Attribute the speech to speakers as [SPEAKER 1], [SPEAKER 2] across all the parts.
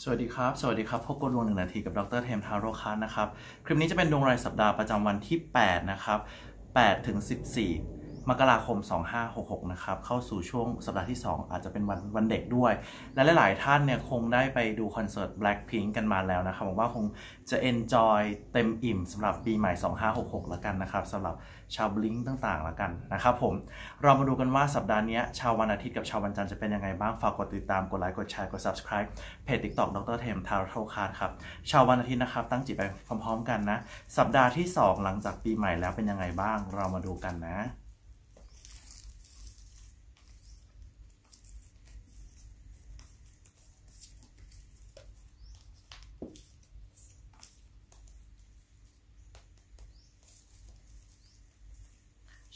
[SPEAKER 1] สวัสดีครับ สวัสดีครับ พบกับดวงหนึ่งนาทีกับดรเทมทาโรคัสนะครับ คลิปนี้จะเป็นดวงรายสัปดาห์ประจำวันที่ 8 นะครับ8ถึง14 มกราคม 2566 นะครับ เข้าสู่ช่วงสัปดาห์ที่ 2 อาจจะเป็นวันวันเด็กด้วย และหลาย ๆ ท่านเนี่ยคงได้ไปดูคอนเสิร์ต Blackpink กันมาแล้วนะครับผมว่าคงจะ enjoy เต็มอิ่มสำหรับปีใหม่ 2566 แล้วกันนะครับสำหรับชาวบลิงต่าง ๆ แล้วกันนะครับผมเรามาดูกันว่าสัปดาห์นี้ชาววันอาทิตย์กับชาววันจันทร์จะเป็นยังไงบ้าง ฝากกดติดตามกดไลค์กดแชร์กด subscribe เพจ TikTok Dr. Thames Tarot Card ครับชาววันอาทิตย์นะครับตั้งจิตไปพร้อม ๆ กันนะสัปดาห์ที่ 2 หลังจากปีใหม่แล้วเป็นยังไงบ้าง เรามาดูกันนะ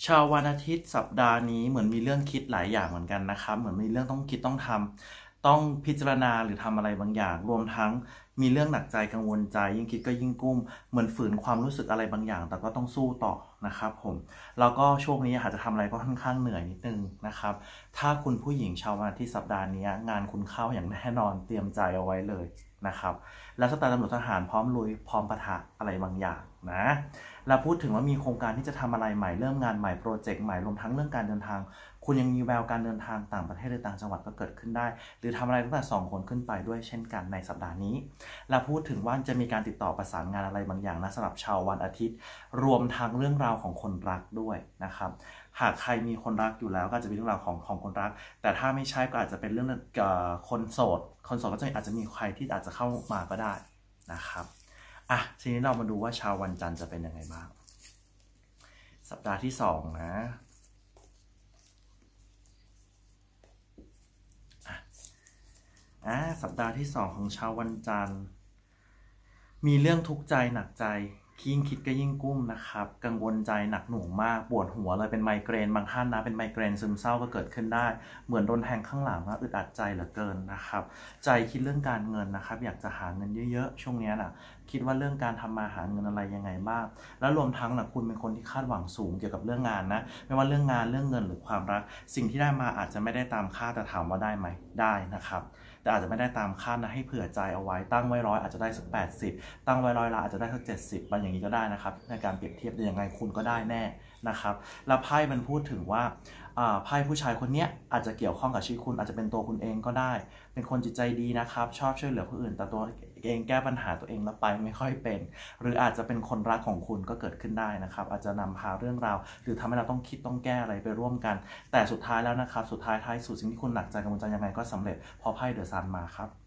[SPEAKER 1] ชาววันอาทิตย์สัปดาห์นี้เหมือนมีเรื่องคิดหลายอย่างเหมือนกันนะครับ เหมือนมีเรื่องต้องคิดต้องทำต้องพิจารณาหรือทำอะไรบางอย่าง รวมทั้ง มีเรื่องหนักใจกังวลใจ ยิ่งคิดก็ยิ่งกุ้ม เหมือนฝืนความรู้สึกอะไรบางอย่าง แต่ก็ต้องสู้ต่อนะครับผม แล้วก็ช่วงนี้อาจจะทำอะไรก็ค่อนข้างเหนื่อยนิดนึงนะครับ ถ้าคุณผู้หญิงชาววันาทิตย์สัปดาห์นี้งานคุณเข้าอย่างแน่นอนเตรียมใจเอาไว้เลยนะครับ แล้วสไตล์ตำรวจทหารพร้อมลุยพร้อมปะทะอะไรบางอย่างนะเราพูดถึงว่ามีโครงการที่จะทำอะไรใหม่เริ่มงานใหม่โปรเจกต์ใหม่รวมทั้งเรื่องการเดินทาง คุณยังมีแววการเดินทางต่างประเทศหรือต่างจังหวัดก็เกิดขึ้นได้ หรือทำอะไรตั้งแต่สองคนขึ้นไปด้วยเช่นกันในสัปดาห์นี้เราพูดถึงว่าจะมีการติดต่อประสานงานอะไรบางอย่างนะสำหรับชาววันอาทิตย์ รวมทั้งเรื่องราวของคนรักด้วยนะครับ หากใครมีคนรักอยู่แล้วก็จะเป็นเรื่องราวของของคนรัก แต่ถ้าไม่ใช่ก็อาจจะเป็นเรื่องเอ่อคนโสด คนโสดก็จะอาจจะมีใครที่อาจจะเข้ามาก็ได้นะครับอะทีนี้เรามาดูว่าชาววันจันทร์จะเป็นยังไงบ้าง สัปดาห์ที่สองนะอะ สัปดาห์ที่สองของชาววันจันทร์ มีเรื่องทุกข์ใจหนักใจ ยิ่งคิดก็ยิ่งกุ้มนะครับ กังวลใจหนักหน่วงมาก ปวดหัวเลยเป็นไมเกรน บางท่านนะ เป็นไมเกรนซึมเศร้าก็เกิดขึ้นได้ เหมือนโดนแทงข้างหลังนะอึดอัดใจเหลือเกินนะครับ ใจคิดเรื่องการเงินนะครับ อยากจะหาเงินเยอะๆ ช่วงนี้นะคิดว่าเรื่องการทำมาหาเงินอะไรยังไงบ้าง แล้วรวมทั้งนะคุณเป็นคนที่คาดหวังสูงเกี่ยวกับเรื่องงานนะ ไม่ว่าเรื่องงานเรื่องเงินหรือความรัก สิ่งที่ได้มาอาจจะไม่ได้ตามคาดแต่ถามว่าได้ไหมได้นะครับแต่อาจจะไม่ได้ตามคาดนะให้เผื่อใจเอาไว้ตั้งไว้ร้อยอาจจะได้สักแปดสิบตั้งไว้ร้อยละอาจจะได้สักเจ็ดสิบบางอย่างนี้ก็ได้นะครับ ในการเปรียบเทียบยังไงคุณก็ได้แน่นะครับ แล้วไพ่มันพูดถึงว่าไพ่ผู้ชายคนนี้อาจจะเกี่ยวข้องกับชีวิตคุณอาจจะเป็นตัวคุณเองก็ได้ เป็นคนจิตใจดีนะครับ ชอบช่วยเหลือผู้อื่น แต่ตัวเองแก้ปัญหาตัวเองแล้วไปไม่ค่อยเป็น หรืออาจจะเป็นคนรักของคุณก็เกิดขึ้นได้นะครับ อาจจะนำพาเรื่องราว หรือทำให้เราต้องคิดต้องแก้อะไรไปร่วมกัน แต่สุดท้ายแล้วนะครับ สุดท้ายท้ายสุดสิ่งที่คุณหนักใจกังวลใจยังไงก็สำเร็จพราะไพ่เดอะซันมาครับ